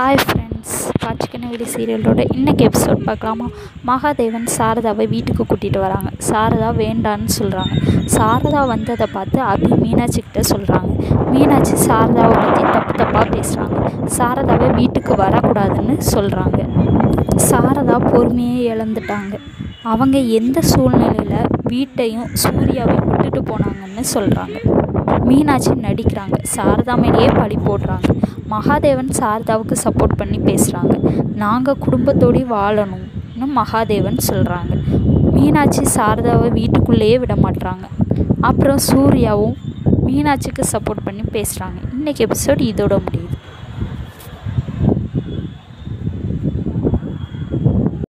Hi friends காட்சிக்கனவெளி சீரியலோட இன்றைக்கி episode பார்க்கலாமா? மகாதேவன் சாரதாவை வீட்டுக்கு கூட்டிகிட்டு வராங்க. சாரதா வேண்டான்னு சொல்கிறாங்க சாரதா வந்ததை பார்த்து அபி மீனாட்சிக்கிட்ட சொல்கிறாங்க மீனாட்சி சாரதாவை பற்றி தப்பு தப்பாக பேசுகிறாங்க சாரதாவை வீட்டுக்கு வரக்கூடாதுன்னு சொல்கிறாங்க சாரதா பொறுமையே இழந்துட்டாங்க. அவங்க எந்த சூழ்நிலையில் வீட்டையும் சூர்யாவையும் விட்டுட்டு போனாங்கன்னு சொல்கிறாங்க மீனாட்சி நடிக்கிறாங்க. சாரதா மேலேயே பழி போடுறாங்க. மகாதேவன் சாரதாவுக்கு சப்போர்ட் பண்ணி பேசுகிறாங்க நாங்கள் குடும்பத்தோடு வாழணும்னு மகாதேவன் சொல்கிறாங்க மீனாட்சி சாரதாவை வீட்டுக்குள்ளேயே விட மாட்டுறாங்க அப்புறம் சூர்யாவும் மீனாட்சிக்கு சப்போர்ட் பண்ணி பேசுகிறாங்க இன்றைக்கி எபிசோட் இதோட முடியுது.